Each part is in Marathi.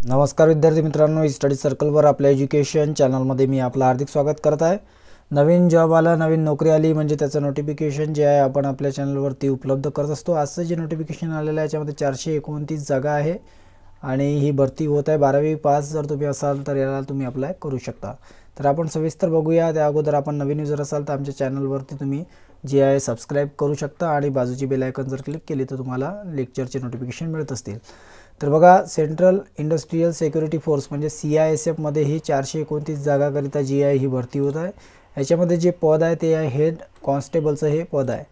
नमस्कार विद्यार्थी मित्रांनो e स्टडी सर्कलवर आपल्या एज्युकेशन चॅनलमध्ये मी आपलं हार्दिक स्वागत करत आहे. नवीन जॉब आला नवीन नोकरी आली म्हणजे त्याचं नोटिफिकेशन जे आहे आपण आपल्या चॅनलवरती उपलब्ध करत असतो. आजचं जे नोटिफिकेशन आलेलं आहे याच्यामध्ये चारशे एकोणतीस जागा आहे आणि ही भरती होत आहे. बारावी पास जर तुम्ही असाल तर याला तुम्ही अप्लाय करू शकता. तर आपण सविस्तर बघूया. त्या अगोदर आपण नवीन युजर असाल तर आमच्या चॅनलवरती तुम्ही जे आहे सबस्क्राईब करू शकता आणि बाजूची बेलायकन जर क्लिक केली तर तुम्हाला लेक्चरचे नोटिफिकेशन मिळत असतील. तर बघा सेंट्रल इंडस्ट्रीयल सेक्युरिटी फोर्स म्हणजे सी आय एस एफमध्ये ही चारशे एकोणतीस जागाकरिता जी आहे ही भरती होत आहे. याच्यामध्ये जे पद आहे ते आहे हेड कॉन्स्टेबलचं हे पद आहे.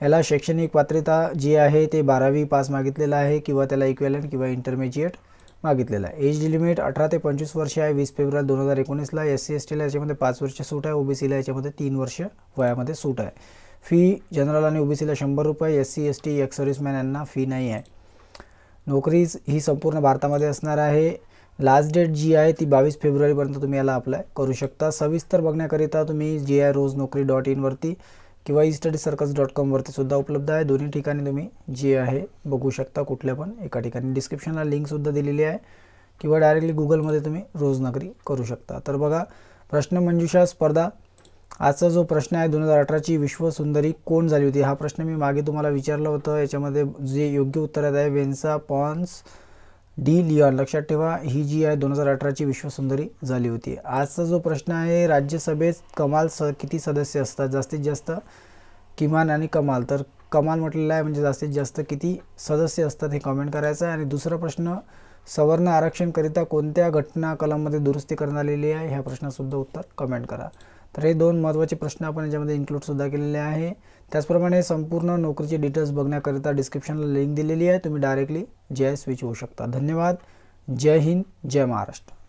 याला शैक्षणिक पात्रता जी आहे ते बारावी पास मागितलेलं आहे किंवा त्याला इक्वेलन किंवा इंटरमिजिएट मागितलेलं आहे. एज लिमिट अठरा ते पंचवीस वर्ष आहे वीस फेब्रुवारी दोन हजार एकोणीसला. एस सी एस टीला याच्यामध्ये पाच वर्ष सूट आहे ओबीसीला याच्यामध्ये तीन वर्ष वयामध्ये सूट आहे. फी जनरल आणि ओबीसीला शंभर रुपये S C S T ex serviceman यांना फी नाही आहे. नोकरी ही संपूर्ण भारतामध्ये असणार आहे. लास्ट डेट जी आहे ती बावीस फेब्रुवारीपर्यंत तुम्ही याला अप्लाय करू शकता. सविस्तर बघण्याकरिता तुम्ही जी आय रोज नोकरी डॉट इनवरती किंवा ई स्टडी सर्कस डॉट कॉमवरती सुद्धा उपलब्ध आहे. दोन्ही ठिकाणी तुम्ही जी आहे बघू शकता. कुठल्या पण एका ठिकाणी. डिस्क्रिप्शनला लिंकसुद्धा दिलेली आहे. किंवा डायरेक्टली गुगलमध्ये तुम्ही रोज नोकरी करू शकता. तर बघा प्रश्नमंजुषा स्पर्धा आजचा जो प्रश्न आहे दोन हजार अठराची विश्वसुंदरी कोण झाली होती? हा प्रश्न मी मागे तुम्हाला विचारलं होतं. याच्यामध्ये जे योग्य उत्तर आहे वेन्सा पॉन्स डी लिऑन. लक्षात ठेवा ही जी आहे दोन हजार अठराची विश्वसुंदरी झाली होती. आजचा जो प्रश्न आहे राज्यसभेत कमाल स किती सदस्य असतात? जास्तीत जास्त किमान आणि कमाल. तर कमाल म्हटलेलं आहे म्हणजे जास्तीत जास्त किती सदस्य असतात हे कमेंट करायचं आहे. आणि दुसरा प्रश्न सवर्ण आरक्षणकरिता कोणत्या घटना कलममध्ये दुरुस्ती करण्यात आलेली आहे? ह्या प्रश्नासुद्धा उत्तर कमेंट करा. तर हे दोन महत्त्वाचे प्रश्न आपण याच्यामध्ये इन्क्लूडसुद्धा केलेले आहे. त्याचप्रमाणे संपूर्ण नोकरीचे डिटेल्स बघण्याकरिता डिस्क्रिप्शनला लिंक दिलेली आहे. तुम्ही डायरेक्टली जे स्विच होऊ शकता. धन्यवाद. जय हिंद. जय महाराष्ट्र.